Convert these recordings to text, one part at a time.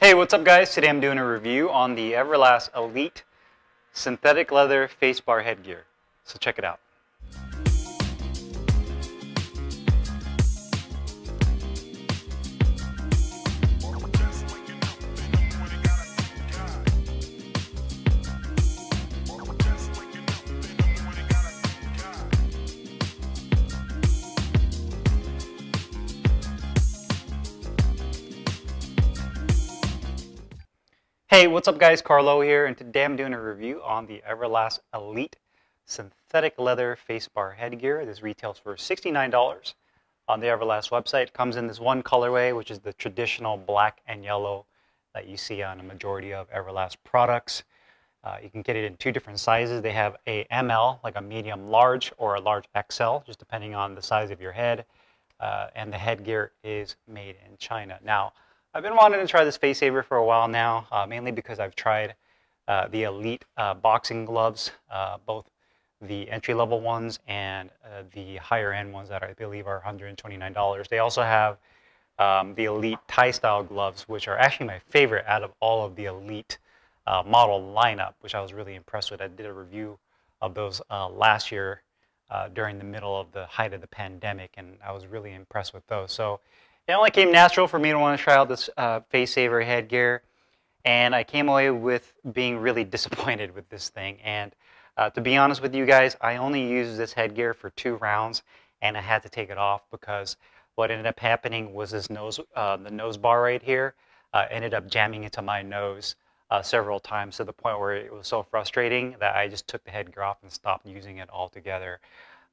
Hey, what's up guys? Today I'm doing a review on the Everlast Elite synthetic leather face bar headgear. So check it out. Hey, what's up guys? Carlo here, and today I'm doing a review on the Everlast Elite synthetic leather face bar headgear. This retails for $69 on the Everlast website. It comes in this one colorway, which is the traditional black and yellow that you see on a majority of Everlast products. Uh, you can get it in two different sizes. They have a ML, like a medium large, or a large XL, just depending on the size of your head. Uh, and the headgear is made in China. Now, I've been wanting to try this face saver for a while now, uh, mainly because I've tried uh, the Elite uh, boxing gloves, uh, both the entry-level ones and uh, the higher-end ones that I believe are $129. They also have um, the Elite tie-style gloves, which are actually my favorite out of all of the Elite uh, model lineup, which I was really impressed with. I did a review of those last year during the middle of the height of the pandemic, and I was really impressed with those. So it only came natural for me to want to try out this uh, face saver headgear, and I came away with being really disappointed with this thing. And uh, to be honest with you guys, I only used this headgear for two rounds, and I had to take it off because what ended up happening was this nose, uh, the nose bar right here, uh, ended up jamming into my nose uh, several times to the point where it was so frustrating that I just took the headgear off and stopped using it altogether.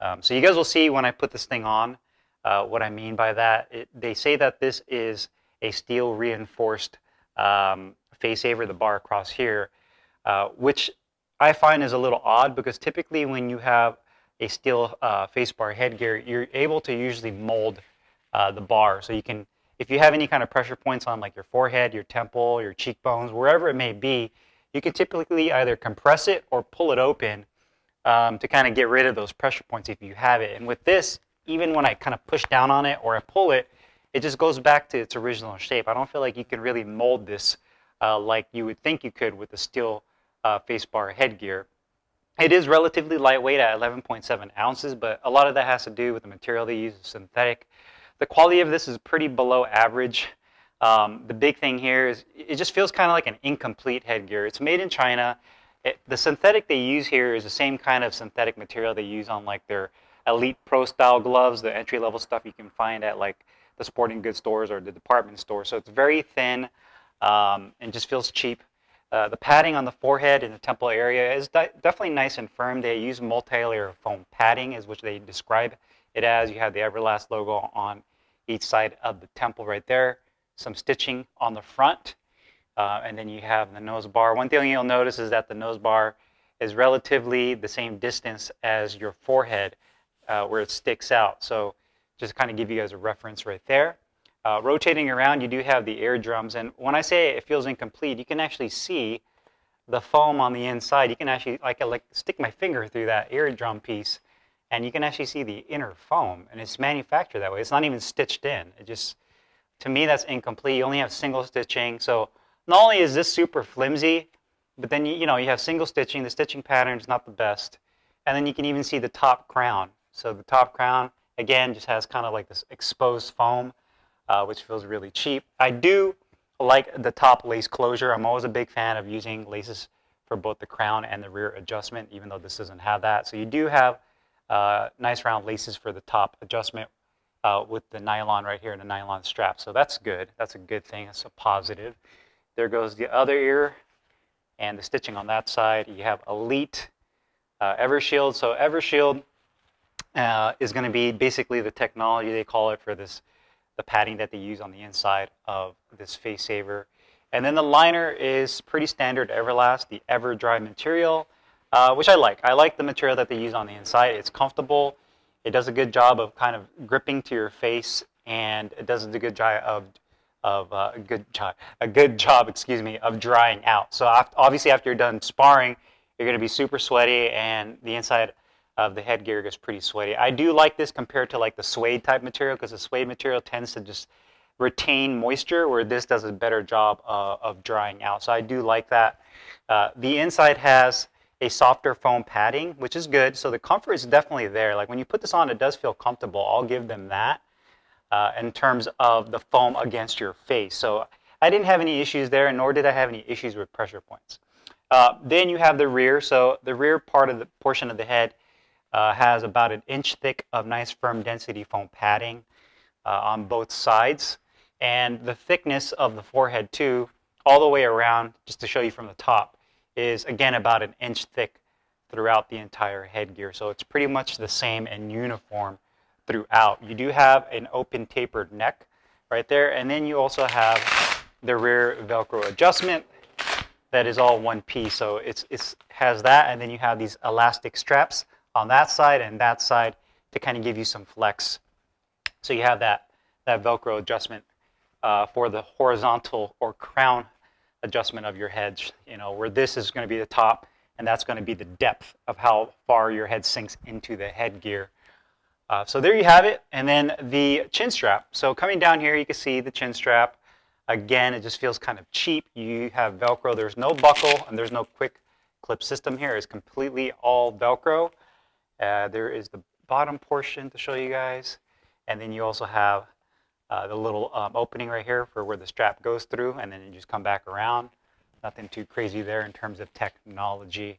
Um, so you guys will see when I put this thing on uh, what I mean by that. It, they say that this is a steel reinforced um, face saver, the bar across here, uh, which I find is a little odd because typically when you have a steel uh, face bar headgear, you're able to usually mold uh, the bar. So you can, if you have any kind of pressure points on like your forehead, your temple, your cheekbones, wherever it may be, you can typically either compress it or pull it open um, to kind of get rid of those pressure points if you have it. And with this, even when I kind of push down on it or I pull it, it just goes back to its original shape. I don't feel like you can really mold this uh, like you would think you could with the steel uh, face bar headgear. It is relatively lightweight at 11.7 ounces, but a lot of that has to do with the material they use, synthetic. The quality of this is pretty below average. Um, the big thing here is it just feels kind of like an incomplete headgear. It's made in China. It, the synthetic they use here is the same kind of synthetic material they use on like their elite pro style gloves, the entry level stuff you can find at like the sporting goods stores or the department store. So it's very thin um, and just feels cheap. Uh, the padding on the forehead and the temple area is definitely nice and firm. They use multi-layer foam padding, is which they describe it as. You have the Everlast logo on each side of the temple right there. Some stitching on the front, uh, and then you have the nose bar. One thing you'll notice is that the nose bar is relatively the same distance as your forehead uh, where it sticks out. So just kind of give you guys a reference right there. Uh, rotating around, you do have the eardrums. And when I say it feels incomplete, you can actually see the foam on the inside. You can actually, like, like stick my finger through that eardrum piece, and you can actually see the inner foam. And it's manufactured that way. It's not even stitched in. It just, to me, that's incomplete. You only have single stitching. So not only is this super flimsy, but then, you, you know, you have single stitching. The stitching pattern is not the best. And then you can even see the top crown. So the top crown, again, just has kind of like this exposed foam, uh, which feels really cheap. I do like the top lace closure. I'm always a big fan of using laces for both the crown and the rear adjustment, even though this doesn't have that. So you do have uh, nice round laces for the top adjustment uh, with the nylon right here and the nylon strap. So that's good. That's a good thing. That's a positive. There goes the other ear and the stitching on that side. You have Elite uh, Evershield. So Evershield uh, is going to be basically the technology they call it for this, the padding that they use on the inside of this face saver. And then the liner is pretty standard Everlast, the EverDri material, uh, which I like. I like the material that they use on the inside. It's comfortable. It does a good job of kind of gripping to your face, and it does a good job of of uh, a good job, a good job, excuse me, of drying out. So after, obviously, after you're done sparring, you're going to be super sweaty, and the inside of the headgear gets pretty sweaty. I do like this compared to like the suede type material because the suede material tends to just retain moisture, where this does a better job uh, of drying out. So I do like that. Uh, the inside has a softer foam padding, which is good. So the comfort is definitely there. Like when you put this on, it does feel comfortable. I'll give them that uh, in terms of the foam against your face. So I didn't have any issues there, nor did I have any issues with pressure points. Uh, then you have the rear. So the rear part of the portion of the head uh, has about an inch thick of nice firm density foam padding uh, on both sides. And the thickness of the forehead too, all the way around, just to show you from the top, is again about an inch thick throughout the entire headgear. So it's pretty much the same and uniform throughout. You do have an open tapered neck right there, and then you also have the rear Velcro adjustment that is all one piece. So it's, it's has that, and then you have these elastic straps on that side and that side to kind of give you some flex. So you have that, that Velcro adjustment uh, for the horizontal or crown adjustment of your head, you know, where this is going to be the top and that's going to be the depth of how far your head sinks into the headgear. Uh, so there you have it. And then the chin strap. So coming down here, you can see the chin strap. Again, it just feels kind of cheap. You have Velcro. There's no buckle and there's no quick clip system here. It's completely all Velcro. Uh, there is the bottom portion to show you guys. And then you also have uh, the little um, opening right here for where the strap goes through. And then you just come back around. Nothing too crazy there in terms of technology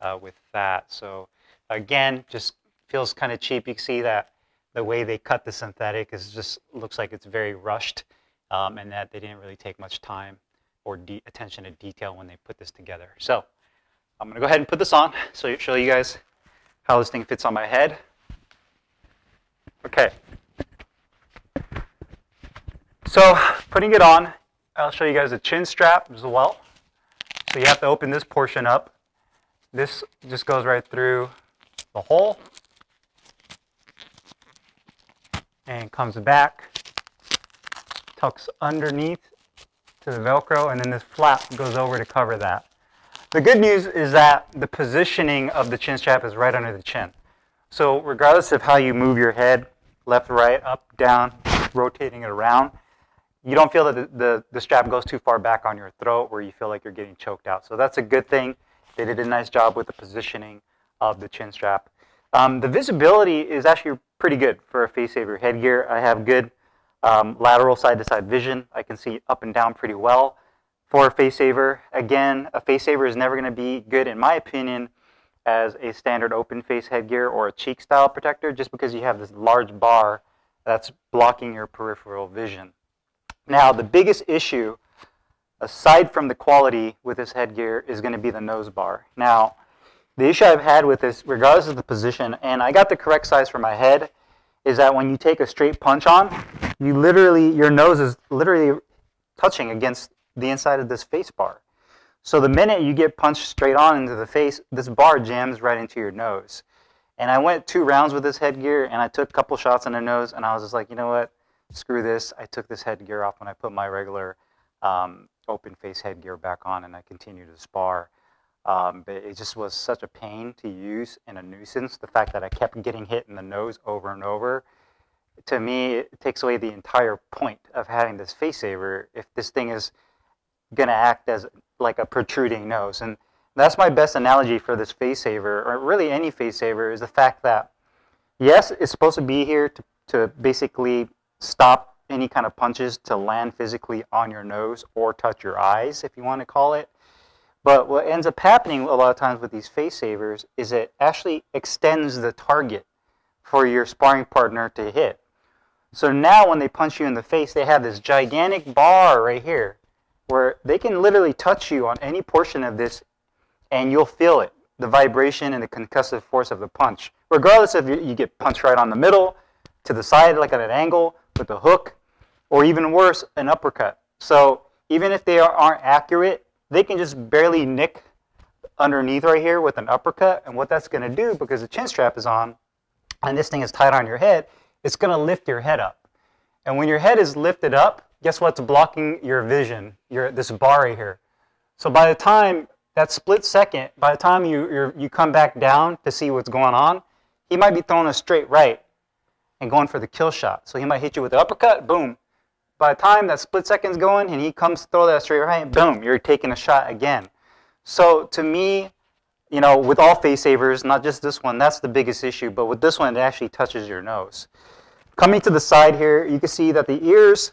uh, with that. So again, just feels kind of cheap. You can see that the way they cut the synthetic is just looks like it's very rushed um, and that they didn't really take much time or attention to detail when they put this together. So I'm going to go ahead and put this on so show you guys how this thing fits on my head. Okay. So putting it on, I'll show you guys a chin strap as well. So you have to open this portion up. This just goes right through the hole and comes back, tucks underneath to the Velcro, and then this flap goes over to cover that. The good news is that the positioning of the chin strap is right under the chin. So regardless of how you move your head, left, right, up, down, rotating it around, you don't feel that the, the, the, strap goes too far back on your throat where you feel like you're getting choked out. So that's a good thing. They did a nice job with the positioning of the chin strap. Um, the visibility is actually pretty good for a face saver headgear. I have good um, lateral side-to-side -side vision. I can see up and down pretty well for a face saver. Again, a face saver is never going to be good, in my opinion, as a standard open face headgear or a cheek style protector just because you have this large bar that's blocking your peripheral vision. Now, the biggest issue, aside from the quality with this headgear, is going to be the nose bar. Now, the issue I've had with this, regardless of the position, and I got the correct size for my head, is that when you take a straight punch on, you literally, your nose is literally touching against the inside of this face bar. So the minute you get punched straight on into the face, this bar jams right into your nose. And I went two rounds with this headgear, and I took a couple shots in the nose, and I was just like, you know what? Screw this. I took this headgear off when I put my regular um, open face headgear back on, and I continued to spar. Um, but it just was such a pain to use and a nuisance. The fact that I kept getting hit in the nose over and over, to me, it takes away the entire point of having this face saver. If this thing is going to act as like a protruding nose. And that's my best analogy for this face saver, or really any face saver, is the fact that, yes, it's supposed to be here to, to basically stop any kind of punches to land physically on your nose or touch your eyes, if you want to call it. But what ends up happening a lot of times with these face savers is it actually extends the target for your sparring partner to hit. So now when they punch you in the face, they have this gigantic bar right here where they can literally touch you on any portion of this and you'll feel it the vibration and the concussive force of the punch. Regardless if you get punched right on the middle, to the side, like at an angle, with a hook, or even worse, an uppercut. So even if they aren't accurate, they can just barely nick underneath right here with an uppercut. And what that's going to do, because the chin strap is on, and this thing is tied on your head, it's going to lift your head up. And when your head is lifted up, guess what's blocking your vision? Your, this bar right here. So by the time, that split second, by the time you, you come back down to see what's going on, he might be throwing a straight right and going for the kill shot. So he might hit you with the uppercut, boom. by the time that split second's going and he comes to throw that straight right, boom, you're taking a shot again. So to me, you know, with all face savers, not just this one, that's the biggest issue. But with this one, it actually touches your nose. Coming to the side here, you can see that the ears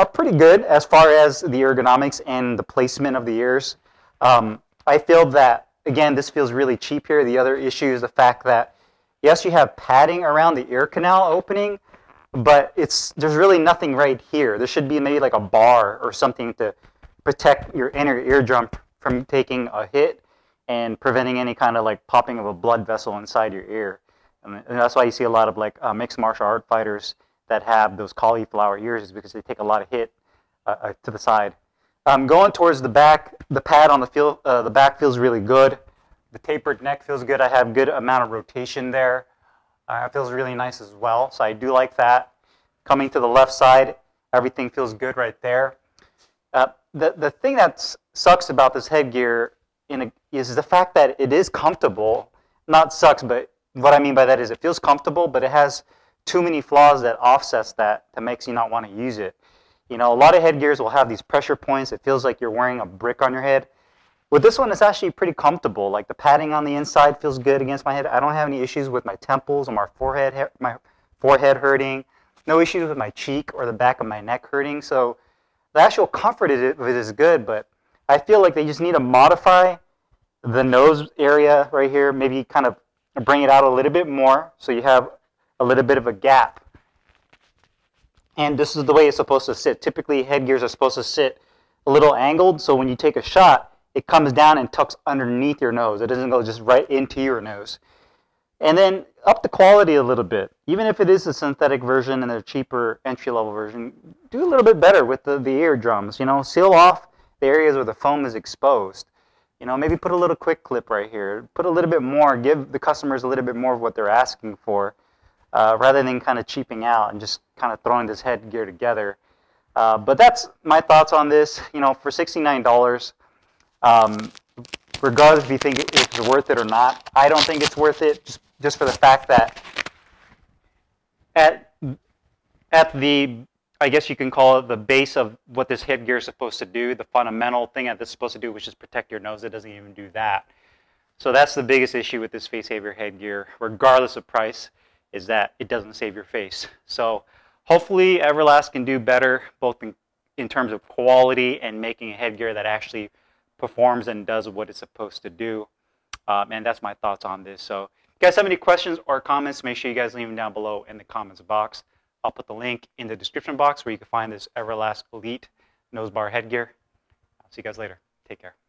are pretty good as far as the ergonomics and the placement of the ears. Um, I feel that, again, this feels really cheap here. The other issue is the fact that, yes, you have padding around the ear canal opening, but it's there's really nothing right here. There should be maybe like a bar or something to protect your inner eardrum from taking a hit and preventing any kind of like popping of a blood vessel inside your ear. And that's why you see a lot of like uh, mixed martial art fighters that have those cauliflower ears is because they take a lot of hit uh, uh, to the side. Um, going towards the back, the pad on the feel, uh, the back feels really good. The tapered neck feels good. I have good amount of rotation there. Uh, it feels really nice as well, so I do like that. Coming to the left side, everything feels good right there. Uh, the, the thing that sucks about this headgear a, is the fact that it is comfortable. Not sucks, but what I mean by that is it feels comfortable, but it has too many flaws that offsets that that makes you not want to use it. You know, a lot of headgears will have these pressure points. It feels like you're wearing a brick on your head. With this one, it's actually pretty comfortable. Like the padding on the inside feels good against my head. I don't have any issues with my temples or my forehead, my forehead hurting. No issues with my cheek or the back of my neck hurting. So the actual comfort of it is good, but I feel like they just need to modify the nose area right here, maybe kind of bring it out a little bit more so you have a little bit of a gap. And this is the way it's supposed to sit. Typically, headgears are supposed to sit a little angled, so when you take a shot, it comes down and tucks underneath your nose. It doesn't go just right into your nose. And then up the quality a little bit. Even if it is a synthetic version and a cheaper entry-level version, do a little bit better with the, the eardrums. You know, seal off the areas where the foam is exposed. You know, maybe put a little quick clip right here. Put a little bit more. Give the customers a little bit more of what they're asking for, uh, rather than kind of cheaping out and just kind of throwing this headgear together. Uh, but that's my thoughts on this. You know, for $69, um, regardless if you think it's worth it or not. I don't think it's worth it just, just for the fact that at, at the, I guess you can call it the base of what this headgear is supposed to do, the fundamental thing that it's supposed to do, which is protect your nose, it doesn't even do that. So that's the biggest issue with this face saver headgear, regardless of price, is that it doesn't save your face. So hopefully Everlast can do better, both in, in terms of quality and making a headgear that actually performs and does what it's supposed to do. Um, and that's my thoughts on this. So if you guys have any questions or comments, make sure you guys leave them down below in the comments box. I'll put the link in the description box where you can find this Everlast Elite nose bar headgear. I'll see you guys later. Take care.